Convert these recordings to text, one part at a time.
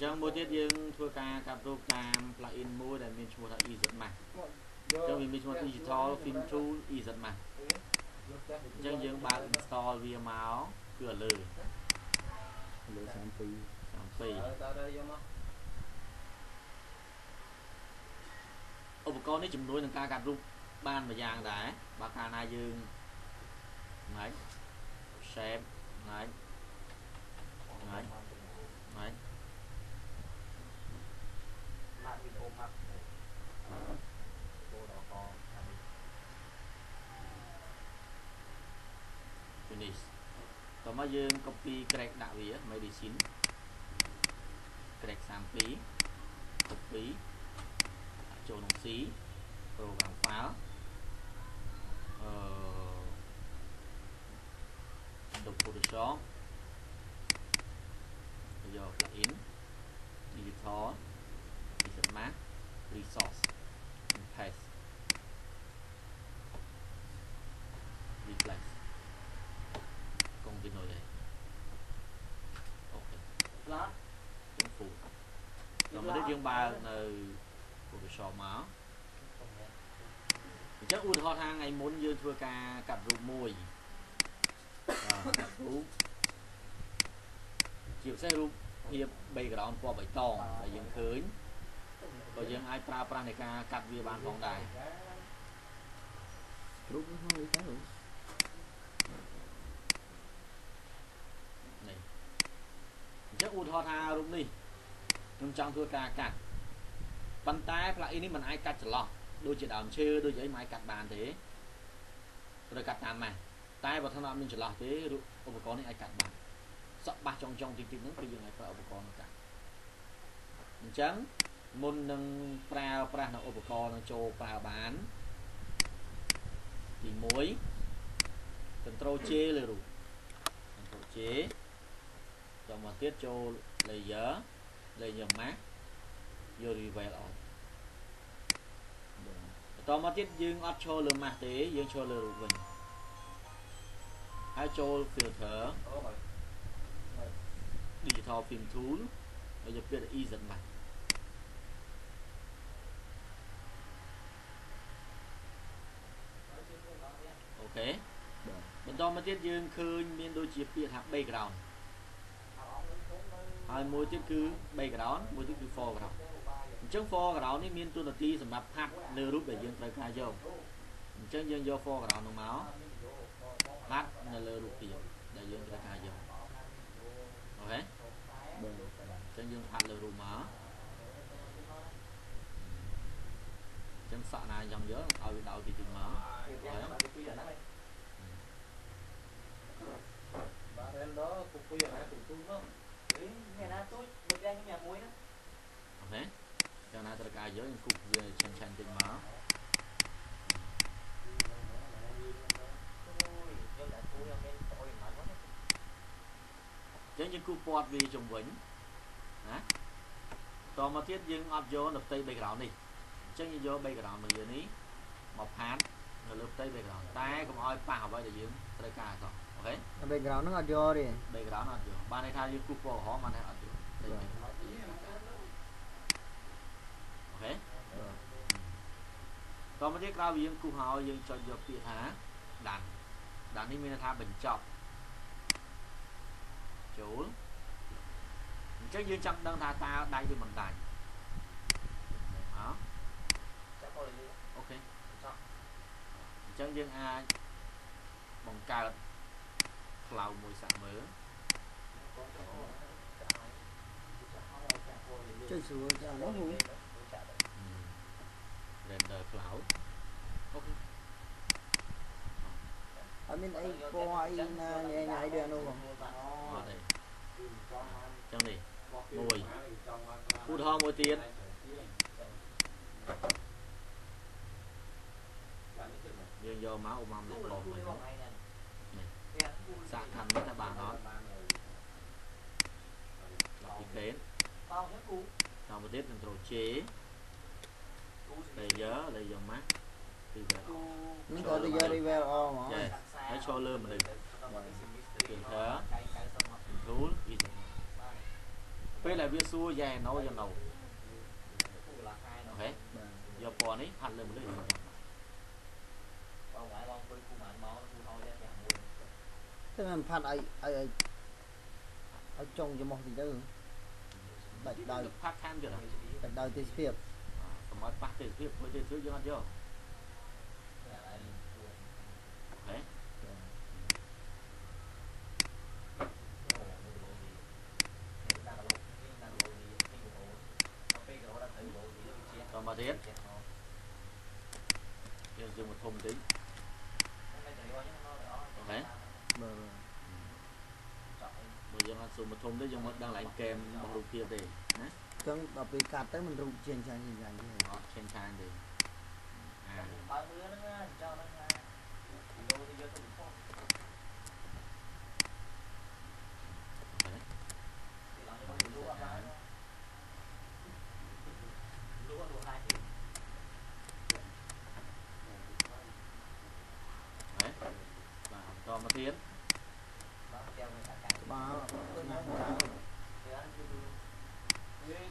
ញ្ចឹងមួយទៀតយើងធ្វើការកាត់រូបតាម plugin មួយដែលមានឈ្មោះថា EasyMax អញ្ចឹងវាមានឈ្មោះ Digital Film Tool EasyMax អញ្ចឹងយើងបើក install វាមកគឺឲ្យលើលើ32 32តើតើយកមកឧបករណ៍នេះជំនួយនឹងការកាត់រូបបានមួយយ៉ាងដែរបើកាលណាយើងហ្នឹង shape ហ្នឹងហ្នឹងហ្នឹង finish តោះមកយើង copy crack ដាក់វា medicine crack 32 copy ដាក់ចូលក្នុង C program file អឺ Adobe Photoshop យក plugin digital Ethernet resource and paste replace continue ដែរអូខេផ្លាត់ចឹង full ដល់មកនេះយើងបើកនៅ Photoshop មកអញ្ចឹងឧទាហរណ៍ថាថ្ងៃមុនយើងធ្វើការកាត់រូបមួយបាទកាត់រូបជាពិសេសរូបភាព background ពណ៌បៃតងដែលយើងឃើញក៏ យើងអាចប្រើប្រាស់នៃការកាត់វាបានផងដែររូបហ្នឹងទៅនេះអញ្ចឹងឧទាហរណ៍ថារូបនេះខ្ញុំចង់ធ្វើការកាត់ប៉ុន្តែ plugin នេះมันអាចកាត់ចន្លោះដូចជាដើមឈើដូចអីមិនអាចកាត់បានទេត្រូវកាត់តាមម៉ាស់តែបើថាអត់មានចន្លោះទេរូបឧបករណ៍នេះអាចកាត់បានសក់បាសចុងចុងតិចតិចហ្នឹងគឺយើងអាចប្រើឧបករណ៍នោះកាត់អញ្ចឹង មុននឹងប្រើប្រាស់នៅឧបករណ៍នឹងចូលប្រើបានទី1 Ctrl J លើរូប Ctrl J តមកទៀតចូល layer layer mask យក reveal off បន្តមកទៀតយើងអត់ឈរលើ mask ទេយើងឈរលើរូបវិញហើយចូល filter អូហើយ digital film tool ហើយយកពាក្យ EZ mask អូខេ បាទបន្តមកទៀតយើងឃើញមានដូចជាពាក្យថា background ហើយមួយទៀតគឺ background មួយទៀតគឺ foreground អញ្ចឹង foreground នេះមានទូនាទីសម្រាប់ផាត់លើរូបដែលយើងត្រូវការយកអញ្ចឹងយើងយក foreground នោះមកផាត់នៅលើរូបភាពដែលយើងត្រូវការយកអូខេបាទអញ្ចឹងយើងផាត់លើរូបមកអញ្ចឹងសក់ណាចង់យកឲ្យវាដោយតិចតិចមក ពីយ៉ាងណាពីយ៉ាងណាបាទ render ពុកពីយ៉ាងណាទូទូនោះអីមានណាទូចមួយយ៉ាងខ្ញុំមួយណា អូខេ យ៉ាងណាត្រូវការយកយើងគូសវាឆាន់ឆាន់តិចមកអូយយើងដាក់គូយើងមានប្អូនមិនមកអញ្ចឹងយើងគូសពណ៌វាជំវិញណាតមកទៀតយើងអត់យកនៅផ្ទៃ background នេះអញ្ចឹងយើងយក background របស់យើងនេះមកផាតនៅលើផ្ទៃ background តែកុំឲ្យប៉ះអ្វីដែលយើងត្រូវការសោះអូខេ background ហ្នឹងអត់យកទេ background អត់យកបានន័យថាយើងគូសពណ៌ក្រហមបានតែអត់យកផ្ទៃ បាទ background អូ ខេតមកទៀតក្រោយពីយើងគូសហើយយើងចុចយកពាក្យថាដាន់ដាន់នេះមានន័យថាបញ្ចប់ចូលអញ្ចឹងយើងចង់ដឹងថាតើដៃវាមិនដាច់អោចាប់អត់លឺអូខេចោះអញ្ចឹងយើងអាចបង្កើត cloud មួយសាក់មើលចុចស្រួលចានោះហូ render cloud អូខេអត់មានអីពណ៌អីណាញ៉ៃញ៉ៃដូចអានោះបងអត់ទេអញ្ចឹងនេះមួយឧទាហរណ៍មួយទៀតយើងយកមកឧបមាលេខបោះវិញសាក់ខាងនេះថាបានអត់ copy paste តោះនេះគូតាមប្រទេស Ctrl J គូ layer layer mask គឺវាគូនេះក៏ទៅយក reveal all ហ្មងចេះហើយឈរលើមនុស្ស filter tool easy ពេលដែលវាសួរយ៉ែណូយ៉ាងណូគូឡាខាយអូនោះខេបាទយកពណ៌នេះផាត់លើមនុស្សខ្ញុំចាំបងហ្មងបងគួយគូម៉ានមកគូហៅតែទាំងមួយទៅមិនផាត់ឲ្យឲ្យឲ្យឲ្យចុងច្រមុះតិចទៅដាច់ដោយផាត់ខានទៀតហ៎ដាច់ដោយទេសភាព កុំឲ្យប៉ះទេសភាពព្រោះទេសភាពយើងអត់យកអូខេតមកទៀតយើងយើងមកធំតិចអូខេបាទបើយើងអត់ស៊ូមកធំទេយើងមកដឹងកន្លែងកេមរបស់រូបភាពទេណាអញ្ចឹងដល់ពេលកាត់ទៅមិនរូបជាងចាញ់ជាងចាញ់ទេអត់ឆេនឆានទេអាបើមើលហ្នឹងចោលហ្នឹងគីឡូទៅយកទៅផុស អូខេ ទីឡងទៅលក់អត់បានលក់លក់ហើយ ហេបាទបន្តមកទៀត បងចាំមិនថាកាយ បាទណាស់ចា គឺអត់គឺ Ê, chú đi lên đó chở chặt chiếc cũng Ê, mà chú cũ ហើយចូលចូលយកមក ដូចស្រោ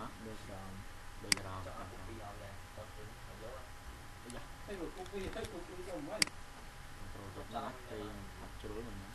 មបីរោចោលពីអត់ដែរទៅទៅយក Thấy rồi cục đi, thấy cục đi cho mấy ប្រូទុកណាគេហាត់ជ្រុលមិនណា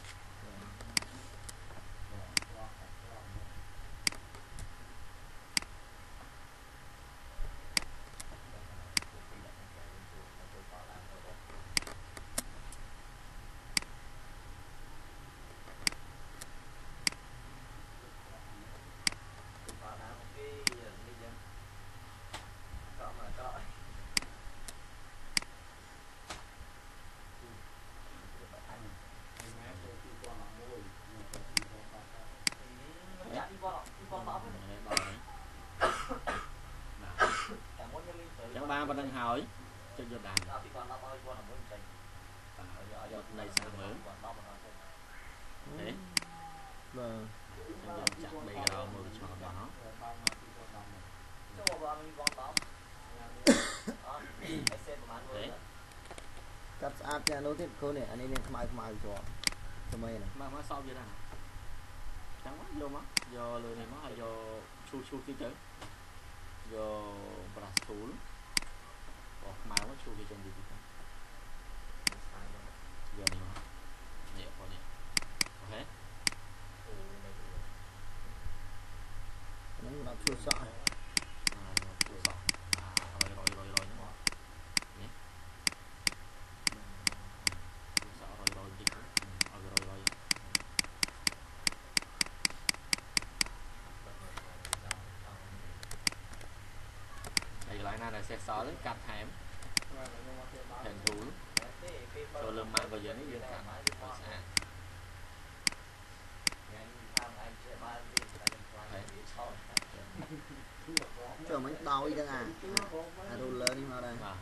ចាក់ពីបងពីបងមក ហ្នឹងហើយដល់ហើយបាទ តែមុនខ្ញុំមាន អញ្ចឹងបានប៉ុណ្្នឹង ហើយចុចយកដានដល់ពីបងមកឲ្យបងមុនចេញបាទយកយកនៃសាមើលបងដល់មកចេញហេបាទយើងចាក់បីរោមើលឆ្លងដល់ចូលបងមានបងដល់អត់អេសេប្រហែលមើលកាត់ស្អាតយ៉ាងនោះទៀតកូននេះអានេះមានខ្មៅខ្មៅជាប់សម័យហ្នឹងមកមកសោបវាដែរចឹងមកយកមកយកលើនេះមកហើយយកឈូសឈូសតិចទៅយកប្រាស់ធូលបោះខ្មៅមកឈូសវាចេញតិចតិចទៅយ កនេះមកនេះបងនេះអូខេហ្នឹងដល់ឈួរសក់ហើយอ่า សេសសល់កាត់ថែម hand tool ចូលលើ map របស់យើងនេះយើងកាត់ឲ្យស្អាតចូលមិញដោយទាំងអាអា ruler នេះមកដែរបាទ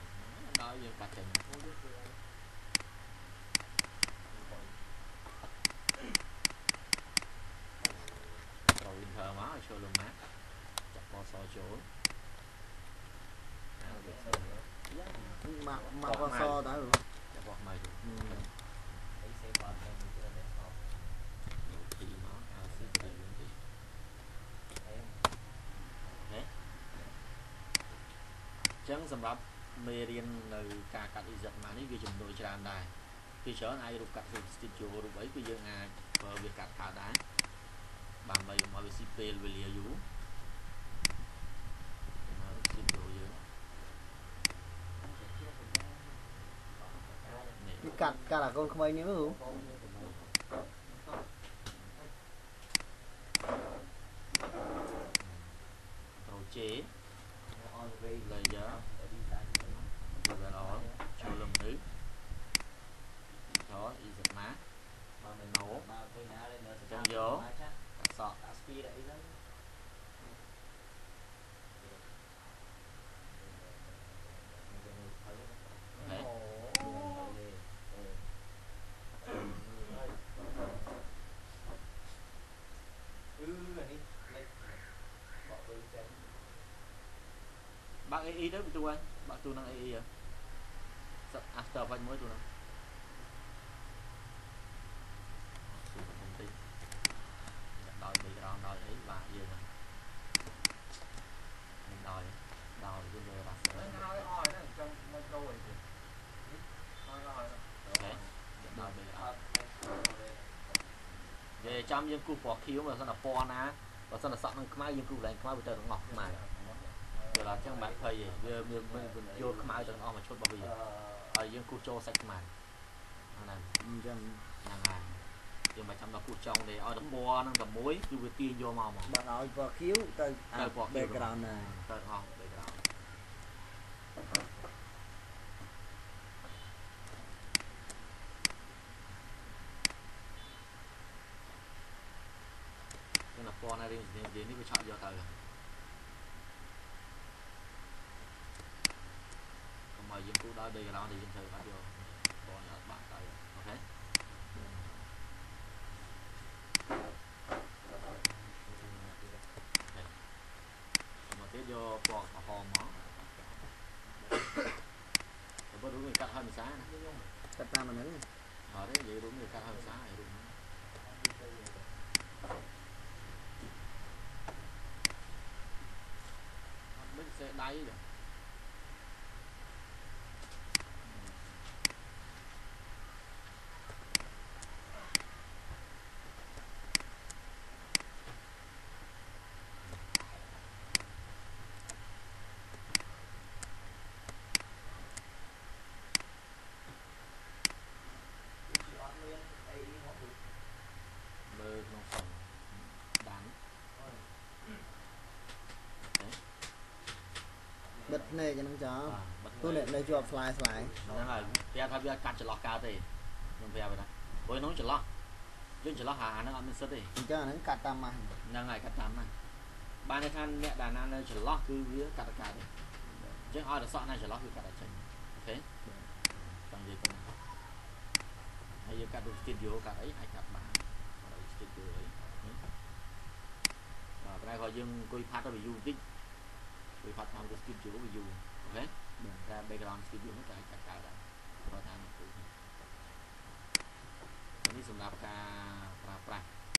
ដោយយើងកាត់ចេញចូល winter មកចូលលើ map ចាប់ពណ៌សចូល អាវាចូលមកមកកសទៅចាក់ពណ៌ខ្មៅចូល Ừ. ពីមកអាស៊ីពីវិញទីអញ្ចឹងសម្រាប់មេរៀននៅការកាត់ EZ មកនេះវាចំនួនច្រើនដែរពីច្រើនអាចរូបកាត់ studio រូបអីគឺយើងអាចប្រើវាកាត់កើតដែរដើម្បីកុំឲ្យវាស៊ីពេលវេលាយូរមក studio យើងនេះ វា កាត់កាត់អាកូនក្មេងនេះមើល Control J layer overall ចូលលំនៅចូល EZ មកកាត់សក់ដាក់ស្ពីដាក់អីហ្នឹង បើក AE ទៅបន្ទូហើយបើកទូនឹង AE សឹក after វិញមួយទូនឹងដល់3រងដល់អីបាទយើងនឹងដល់ដល់យើងយកបាទហើយហើយអស់ហ្នឹងចាំមីក្រូអីទៀតហើយអស់ហ្នឹងដល់3រងនិយាយចាំយើងគូប្រខៀវបើសិនតែពណ៌ណាបើសិនតែសក់នឹងខ្មៅយើងគូកន្លែងខ្មៅវាទៅទាំងអស់ខ្មៅ យល់អត់ចឹងបាក់ភ័យឯងវាវាវាយកខ្មៅទាំងអស់មកឈុតរបស់វាហើយយើងគូសចូលសាច់ខ្មៅហ្នឹងអញ្ចឹងហ្នឹងហើយយើងមិនចាំដល់គូសចុងទេឲ្យតែពណ៌ហ្នឹងតែមួយគឺវាទាញយកមកមកបាត់ឲ្យពណ៌ខៀវទៅអាទៅពណ៌ខៀវ background ណាទៅទាំងអស់ background ហ្នឹងពណ៌ណារៀងរៀងនេះវាឆក់យកទៅកុំ ឲ្យយើងគូដល់ background thì យើងត្រូវបាត់យកពណ៌នេះអត់បាក់ទៅអូខេមកទៀតយកពណ៌ក្រហមមកតែបើរូបនេះកាត់ហើយមិនសាណាកាត់តាមអាហ្នឹងអត់ទេនិយាយរូបនេះកាត់ហើយមិនសាហើយរូបហ្នឹងអត់មិនសេដៃទេ លើក្នុងសងដាន បិទ ភ្នែកអាហ្នឹងចោលបាទទូនេះនៅជាប់ fly fly ហ្នឹងហើយប្រាប់ថាវាកាត់ចន្លោះកើតទេខ្ញុំប្រាប់ទៅណាព្រោះក្នុងចន្លោះយើងចន្លោះអាហ្នឹងអត់មានសិទ្ធទេអញ្ចឹងអាហ្នឹងកាត់តាមម៉ាស់ហ្នឹងហើយកាត់តាមហ្នឹងបានន័យថាអ្នកដែលណានៅចន្លោះគឺវាកាត់តែកើតទេអញ្ចឹងឲ្យតែសក់ណាចន្លោះគឺកាត់តែចេញអូខេចង់និយាយប៉ុណ្ណាហើយយើងកាត់ដូច studio កាត់អីអាចកាត់បានដោយ studio អីបាទប្រហែលក៏យើងអង្គុយផាត់ទៅ view បន្តិច អង្គុយផាត់តាមទៅ studio view អូខេតែ background studio នោះក៏អាចកាត់កើតដែរព្រោះថានោះគឺនេះសម្រាប់ការប្រើប្រាស់